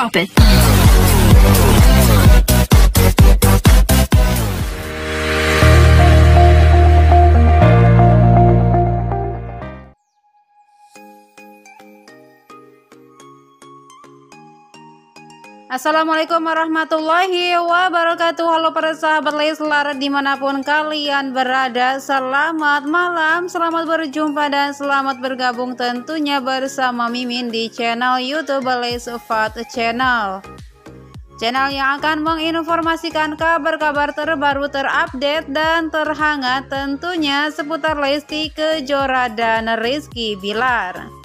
Drop it. Assalamualaikum warahmatullahi wabarakatuh. Halo para sahabat Leslar di mana pun kalian berada Selamat malam, selamat berjumpa dan selamat bergabung tentunya bersama Mimin di channel Youtube Lesfat Channel. Channel yang akan menginformasikan kabar-kabar terbaru terupdate dan terhangat tentunya seputar Lesti Kejora dan Rizky Bilar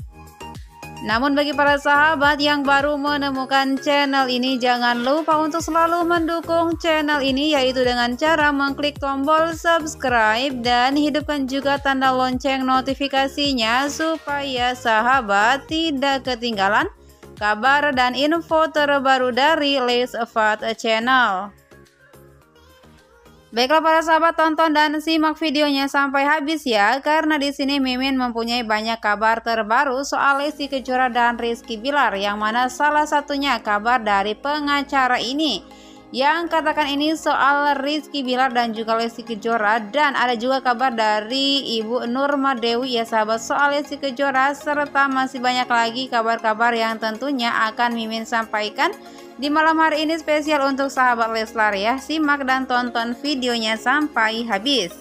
namun bagi para sahabat yang baru menemukan channel ini jangan lupa untuk selalu mendukung channel ini yaitu dengan cara mengklik tombol subscribe dan hidupkan juga tanda lonceng notifikasinya supaya sahabat tidak ketinggalan kabar dan info terbaru dari Les Fat Channel. Baiklah para sahabat tonton dan simak videonya sampai habis ya karena di sini Mimin mempunyai banyak kabar terbaru soal Lesti Kejora dan Rizky Bilar yang mana salah satunya kabar dari pengacara ini yang katakan ini soal Rizky Bilar dan juga Lesti Kejora. Dan ada juga kabar dari Ibu Nurma Dewi. Ya sahabat soal Lesti Kejora serta masih banyak lagi kabar-kabar yang tentunya akan Mimin sampaikan di malam hari ini spesial untuk sahabat Leslar ya, simak dan tonton videonya sampai habis.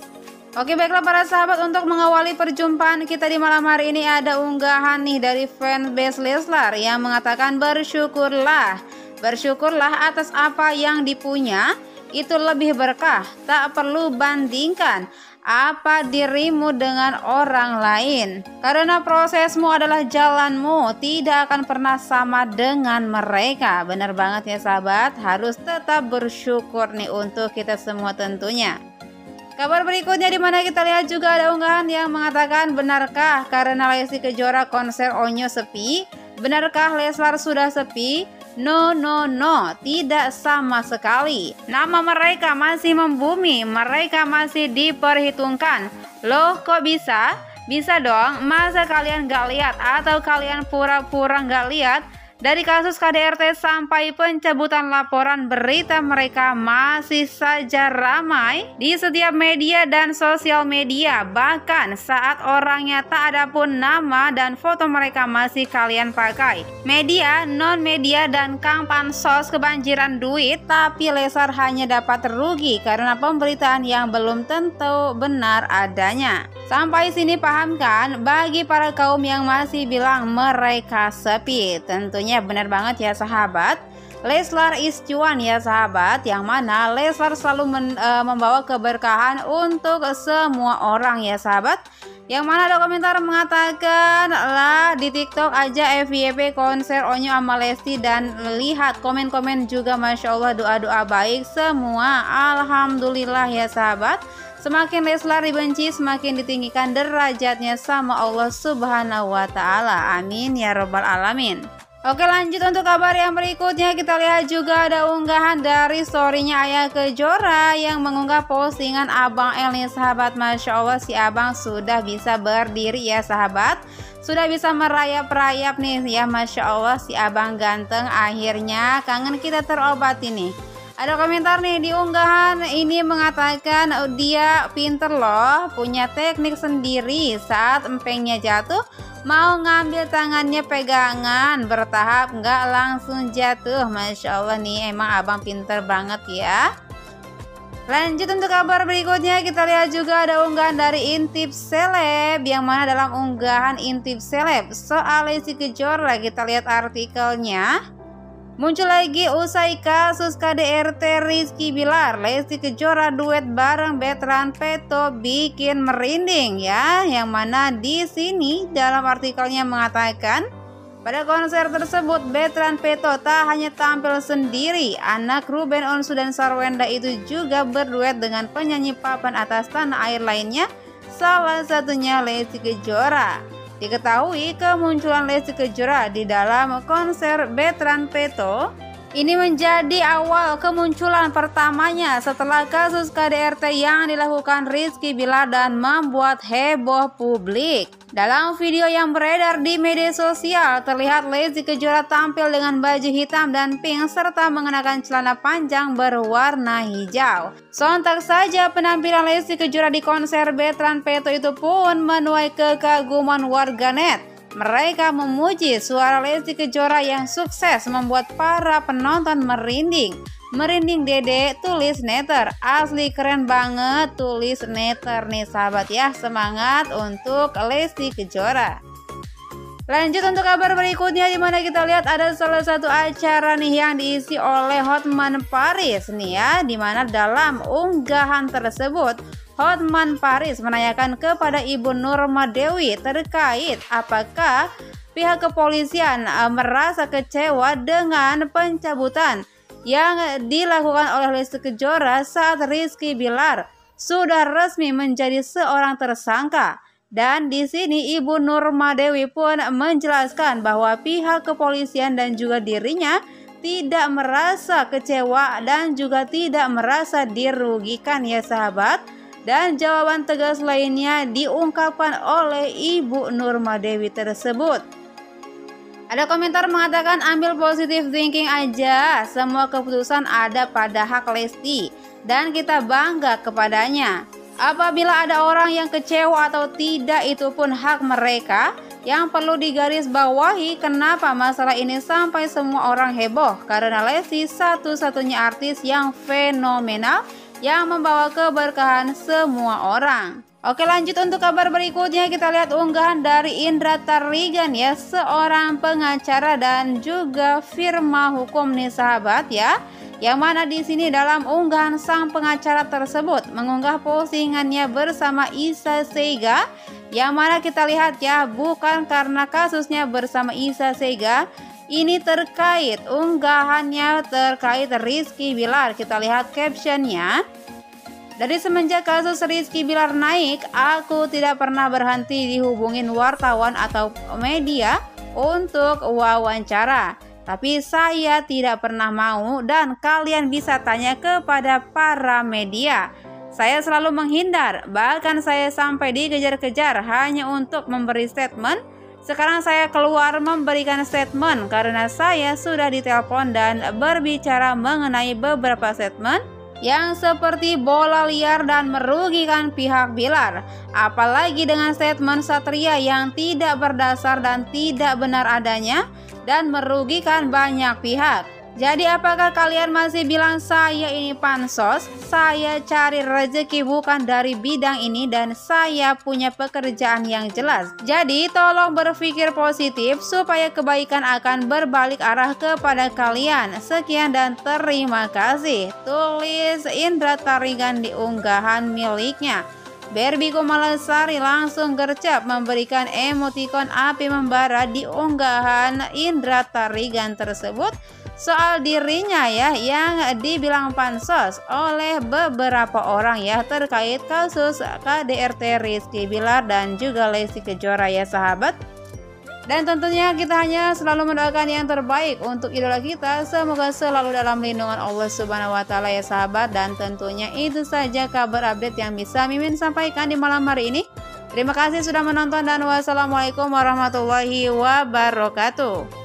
Oke baiklah para sahabat untuk mengawali perjumpaan kita di malam hari ini ada unggahan nih dari fanbase Leslar yang mengatakan bersyukurlah Bersyukurlah atas apa yang dipunya itu lebih berkah tak perlu bandingkan apa dirimu dengan orang lain. Karena prosesmu adalah jalanmu, tidak akan pernah sama dengan mereka. Benar banget ya sahabat, harus tetap bersyukur nih untuk kita semua tentunya. Kabar berikutnya di mana kita lihat juga ada unggahan yang mengatakan benarkah karena Lesti Kejora konser Onyo sepi? Benarkah Leslar sudah sepi? No, no, no, tidak sama sekali. Nama mereka masih membumi, mereka masih diperhitungkan. Loh, kok bisa? Bisa dong, masa kalian gak lihat atau kalian pura-pura gak lihat? Dari kasus KDRT sampai pencabutan laporan berita mereka masih saja ramai di setiap media dan sosial media. Bahkan saat orangnya tak ada pun nama dan foto mereka masih kalian pakai. Media, non-media dan Kang Pansos kebanjiran duit tapi Lesar hanya dapat rugi karena pemberitaan yang belum tentu benar adanya. Sampai sini paham kan? Bagi para kaum yang masih bilang mereka sepi, tentunya benar banget ya sahabat. Leslar is cuan ya sahabat Yang mana Leslar selalu men, e, membawa keberkahan untuk semua orang ya sahabat Yang mana ada komentar mengatakan lah di tiktok aja FYP konser Onyo sama Lesti Dan lihat komen-komen juga Masya Allah doa-doa baik semua Alhamdulillah ya sahabat Semakin Leslar dibenci, semakin ditinggikan derajatnya sama Allah Subhanahu wa taala. Amin ya rabbal alamin. Oke lanjut untuk kabar yang berikutnya. Kita lihat juga ada unggahan dari storynya Ayah Kejora yang mengunggah postingan Abang El nih sahabat Masya Allah si Abang sudah bisa berdiri ya sahabat. Sudah bisa merayap-rayap nih ya Masya Allah si Abang ganteng. Akhirnya kangen kita terobati nih ada komentar nih di unggahan ini mengatakan oh, dia pinter loh, punya teknik sendiri. Saat empengnya jatuh mau ngambil tangannya pegangan. Bertahap nggak langsung jatuh. Masya Allah nih emang abang pinter banget ya. Lanjut untuk kabar berikutnya kita lihat juga ada unggahan dari Intip Seleb yang mana dalam unggahan Intip Seleb soal Lesti Kejora kita lihat artikelnya Muncul lagi usai kasus KDRT Rizky Bilar, Lesti Kejora duet bareng Betran Peto bikin merinding ya. Yang mana di sini dalam artikelnya mengatakan pada konser tersebut Betran Peto tak hanya tampil sendiri, anak Ruben Onsu dan Sarwenda itu juga berduet dengan penyanyi papan atas tanah air lainnya, salah satunya Lesti Kejora. Diketahui kemunculan Lesti Kejora di dalam konser Betran Peto Ini menjadi awal kemunculan pertamanya setelah kasus KDRT yang dilakukan Rizky Bilar dan membuat heboh publik. Dalam video yang beredar di media sosial, terlihat Lesti Kejora tampil dengan baju hitam dan pink serta mengenakan celana panjang berwarna hijau. Sontak saja penampilan Lesti Kejora di konser Betran Peto itu pun menuai kekaguman warganet. Mereka memuji suara Lesti Kejora yang sukses membuat para penonton merinding. Merinding dede tulis netter Asli keren banget tulis netter nih sahabat ya. Semangat untuk Lesti Kejora. Lanjut untuk kabar berikutnya di mana kita lihat ada salah satu acara nih yang diisi oleh Hotman Paris nih ya Di mana dalam unggahan tersebut Hotman Paris menanyakan kepada Ibu Nurma Dewi terkait apakah pihak kepolisian eh, merasa kecewa dengan pencabutan yang dilakukan oleh Lesti Kejora saat Rizky Bilar sudah resmi menjadi seorang tersangka. Dan di sini Ibu Nurma Dewi pun menjelaskan bahwa pihak kepolisian dan juga dirinya tidak merasa kecewa dan juga tidak merasa dirugikan ya sahabat dan jawaban tegas lainnya diungkapkan oleh Ibu Nurma Dewi tersebut. Ada komentar mengatakan ambil positive thinking aja, semua keputusan ada pada hak Lesti dan kita bangga kepadanya. Apabila ada orang yang kecewa atau tidak itu pun hak mereka. Yang perlu digarisbawahi kenapa masalah ini sampai semua orang heboh karena Lesti satu-satunya artis yang fenomenal yang membawa keberkahan semua orang. Oke lanjut untuk kabar berikutnya. Kita lihat unggahan dari Indra Tarigan ya. Seorang pengacara dan juga firma hukum nih sahabat ya. Yang mana di sini dalam unggahan sang pengacara tersebut mengunggah postingannya bersama Isa Sega. Yang mana kita lihat ya bukan karena kasusnya bersama Isa Sega ini terkait unggahannya terkait Rizky Bilar. Kita lihat captionnya. Dari semenjak kasus Rizky Bilar naik, aku tidak pernah berhenti dihubungin wartawan atau media untuk wawancara. Tapi saya tidak pernah mau dan kalian bisa tanya kepada para media. Saya selalu menghindar, bahkan saya sampai dikejar-kejar hanya untuk memberi statement sekarang saya keluar memberikan statement karena saya sudah ditelepon dan berbicara mengenai beberapa statement yang seperti bola liar dan merugikan pihak Bilar. Apalagi dengan statement Satria yang tidak berdasar dan tidak benar adanya dan merugikan banyak pihak. Jadi apakah kalian masih bilang saya ini pansos? Saya cari rezeki bukan dari bidang ini dan saya punya pekerjaan yang jelas. Jadi tolong berpikir positif supaya kebaikan akan berbalik arah kepada kalian. Sekian dan terima kasih. Tulis Indra Tarigan di unggahan miliknya. Barbie Kumalasari langsung gercep memberikan emotikon api membara di unggahan Indra Tarigan tersebut soal dirinya ya yang dibilang pansos oleh beberapa orang ya terkait kasus KDRT Rizky Bilar dan juga Lesti Kejora ya sahabat. Dan tentunya kita hanya selalu mendoakan yang terbaik untuk idola kita. Semoga selalu dalam lindungan Allah Subhanahu wa taala ya sahabat dan tentunya itu saja kabar update yang bisa Mimin sampaikan di malam hari ini. Terima kasih sudah menonton dan wassalamualaikum warahmatullahi wabarakatuh.